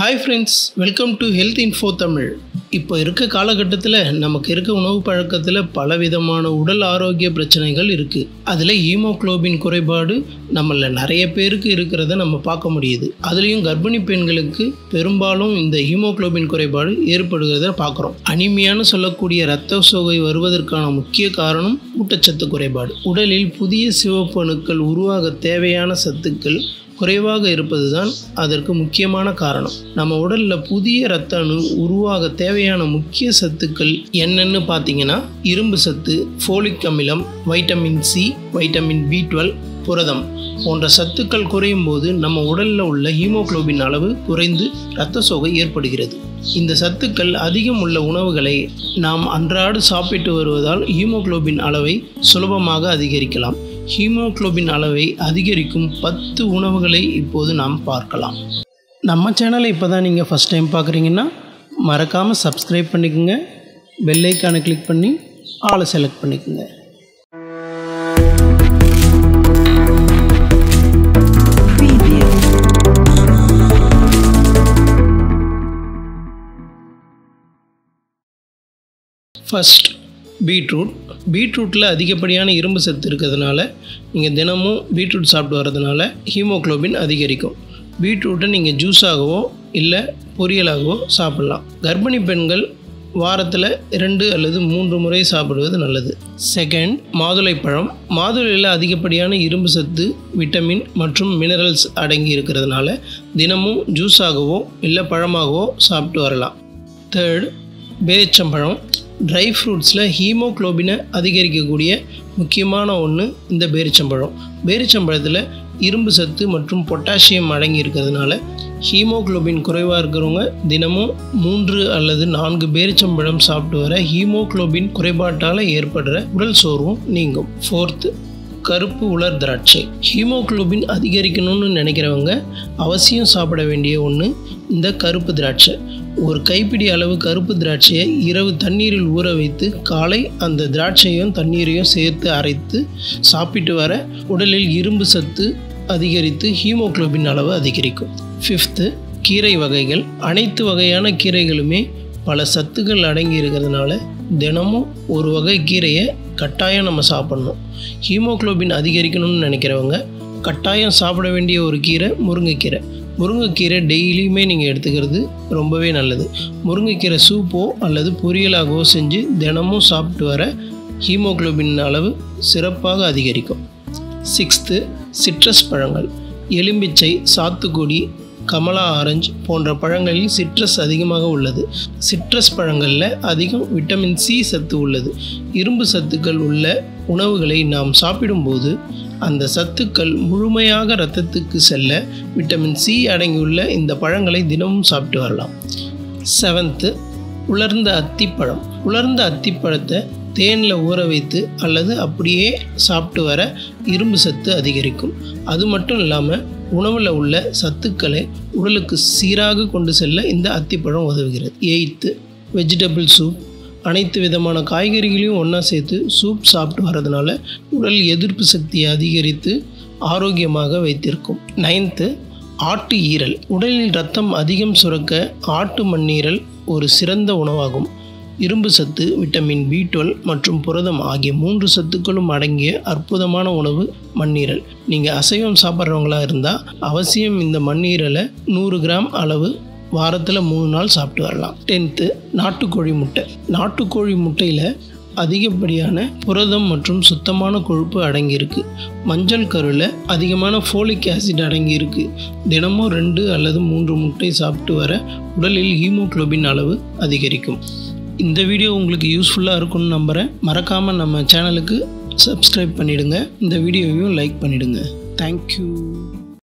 Hi friends welcome to health info Tamil இப்போ இருக்க காலகட்டத்தில் நமக்கு இருக்க உணவு பழக்கத்தில் பலவிதமான உடல் ஆரோக்கிய பிரச்சனைகள் இருக்குது அதில் ஹீமோக்ளோபின் குறைபாடு நம்மள நிறைய பேருக்கு இருக்கிறத நம்ம பார்க்க முடியுது. அதுலேயும் கர்ப்பிணி பெண்களுக்கு பெரும்பாலும் இந்த ஹீமோக்ளோபின் குறைபாடு ஏற்படுகிறத பார்க்குறோம். அனிமையான சொல்லக்கூடிய இரத்த சோகை வருவதற்கான முக்கிய காரணம் ஊட்டச்சத்து குறைபாடு. உடலில் புதிய சிவப்பணுக்கள் உருவாக தேவையான சத்துக்கள் குறைவாக இருப்பது தான் அதற்கு முக்கியமான காரணம். நம்ம உடலில் புதிய இரத்த அணு உருவாக தேவையான முக்கிய சத்துக்கள் என்னென்னு பார்த்தீங்கன்னா இரும்பு சத்து ஃபோலிக் அமிலம் vitamin C vitamin B twelve புரதம் போன்ற சத்துக்கள் குறையும் போது நம்ம உடலில் உள்ள ஹீமோகுளோபின் அளவு குறைந்து இரத்த சோகை ஏற்படுகிறது. இந்த சத்துக்கள் அதிகம் உள்ள உணவுகளை நாம் அன்றாடு சாப்பிட்டு வருவதால் ஹீமோகுளோபின் அளவை சுலபமாக அதிகரிக்கலாம். ஹீமோகுளோபின் அளவை அதிகரிக்கும் பத்து உணவுகளை இப்போது நாம் பார்க்கலாம். நம்ம சேனலை இப்போ தான் நீங்கள் ஃபஸ்ட் டைம் பார்க்குறீங்கன்னா மறக்காமல் சப்ஸ்கிரைப் பண்ணிக்கோங்க. பெல்லைக்கானை கிளிக் பண்ணி ஆளை செலக்ட் பண்ணிக்கோங்க. First beetroot. பீட்ரூட்டில் அதிகப்படியான இரும்பு சத்து இருக்கிறதுனால நீங்கள் தினமும் பீட்ரூட் சாப்பிட்டு வர்றதுனால ஹீமோக்ளோபின் அதிகரிக்கும். பீட்ரூட்டை நீங்கள் ஜூஸாகவோ இல்லை பொரியலாகவோ சாப்பிட்லாம். கர்ப்பிணி பெண்கள் வாரத்தில் இரண்டு அல்லது மூன்று முறை சாப்பிடுவது நல்லது. செகண்ட் மாதுளைப்பழம். மாதுளையில் அதிகப்படியான இரும்பு சத்து விட்டமின் மற்றும் மினரல்ஸ் அடங்கி இருக்கிறதுனால தினமும் ஜூஸாகவோ இல்லை பழமாகவோ சாப்பிட்டு வரலாம். தேர்ட் பேரிச்சம்பழம். ட்ரை ஃப்ரூட்ஸில் ஹீமோக்ளோபினை அதிகரிக்கக்கூடிய முக்கியமான ஒன்று இந்த பேரிச்சம்பழம். பேரிச்சம்பழத்தில் இரும்பு சத்து மற்றும் பொட்டாசியம் அடங்கி இருக்கிறதுனால ஹீமோக்ளோபின் குறைவாக இருக்கிறவங்க தினமும் மூன்று அல்லது நான்கு பேரிச்சம்பழம் சாப்பிட்டு வர ஹீமோக்ளோபின் குறைபாட்டால் ஏற்படுற உடல் சோர்வும் நீங்கும். ஃபோர்த்து கருப்பு உலர் திராட்சை. ஹீமோக்ளோபின் அதிகரிக்கணும்னு நினைக்கிறவங்க அவசியம் சாப்பிட வேண்டிய ஒன்று இந்த கருப்பு திராட்சை. ஒரு கைப்பிடி அளவு கருப்பு திராட்சையை இரவு தண்ணீரில் ஊற வைத்து காலை அந்த திராட்சையும் தண்ணீரையும் சேர்த்து அரைத்து சாப்பிட்டு வர உடலில் இரும்பு சத்து அதிகரித்து ஹீமோக்ளோபின் அளவு அதிகரிக்கும். ஃபிஃப்த்து கீரை வகைகள். அனைத்து வகையான கீரைகளுமே பல சத்துக்கள் அடங்கி இருக்கிறதுனால தினமும் ஒரு வகை கீரையை கட்டாயம் நம்ம சாப்பிட்ணும். ஹீமோக்ளோபின் அதிகரிக்கணும்னு நினைக்கிறவங்க கட்டாயம் சாப்பிட வேண்டிய ஒரு கீரை முருங்கைக்கீரை. முருங்கைக்கீரை டெய்லியுமே நீங்கள் எடுத்துக்கிறது ரொம்பவே நல்லது. முருங்கைக்கீரை சூப்போ அல்லது பொரியலாகவோ செஞ்சு தினமும் சாப்பிட்டு வர ஹீமோக்ளோபின் அளவு சிறப்பாக அதிகரிக்கும். சிக்ஸ்த்து சிட்ரஸ் பழங்கள். எலும்பிச்சை சாத்துக்குடி கமலா ஆரஞ்சு போன்ற பழங்களில் சிட்ரஸ் அதிகமாக உள்ளது. சிட்ரஸ் பழங்களில் அதிகம் விட்டமின் சி சத்து உள்ளது. இரும்பு சத்துக்கள் உள்ள உணவுகளை நாம் சாப்பிடும்போது அந்த சத்துக்கள் முழுமையாக இரத்தத்துக்கு செல்ல விட்டமின் சி அடங்கியுள்ள இந்த பழங்களை தினமும் சாப்பிட்டு வரலாம். செவன்த்து உலர்ந்த அத்திப்பழம். உலர்ந்த அத்திப்பழத்தை தேனில் ஊற வைத்து அல்லது அப்படியே சாப்பிட்டு வர இரும்பு சத்து அதிகரிக்கும். அது மட்டும் இல்லாமல் உணவில் உள்ள சத்துக்களை உடலுக்கு சீராக கொண்டு செல்ல இந்த அத்திப்பழம் உதவுகிறது. எயித்து வெஜிடபிள் சூப் அனைத்து விதமான காய்கறிகளையும் ஒன்றா சேர்த்து சூப் சாப்பிட்டு வர்றதுனால உடல் எதிர்ப்பு சக்தியை அதிகரித்து ஆரோக்கியமாக வைத்திருக்கும். நைன்த்து ஆட்டு ஈரல். உடலில் ரத்தம் அதிகம் சுரக்க ஆட்டு மண்ணீரல் ஒரு சிறந்த உணவாகும். இரும்பு சத்து விட்டமின் பி டுவெல் மற்றும் புரதம் ஆகிய மூன்று சத்துக்களும் அடங்கிய அற்புதமான உணவு மண்ணீரல். நீங்கள் அசைவம் சாப்பிட்றவங்களா இருந்தால் அவசியம் இந்த மண்ணீரலை நூறு கிராம் அளவு வாரத்தில் மூணு நாள் சாப்பிட்டு வரலாம். டென்த்து நாட்டுக்கோழி முட்டை. நாட்டுக்கோழி முட்டையில் அதிகப்படியான புரதம் மற்றும் சுத்தமான கொழுப்பு அடங்கியிருக்கு. மஞ்சள் கருவில் அதிகமான ஃபோலிக் ஆசிட் அடங்கியிருக்கு. தினமும் ரெண்டு அல்லது மூன்று முட்டை சாப்பிட்டு வர உடலில் ஹீமோக்ளோபின் அளவு அதிகரிக்கும். இந்த வீடியோ உங்களுக்கு யூஸ்ஃபுல்லாக இருக்கும்னு நம்புகிறேன் மறக்காமல் நம்ம சேனலுக்கு சப்ஸ்கிரைப் பண்ணிவிடுங்க இந்த வீடியோவையும் லைக் பண்ணிவிடுங்க தேங்க்யூ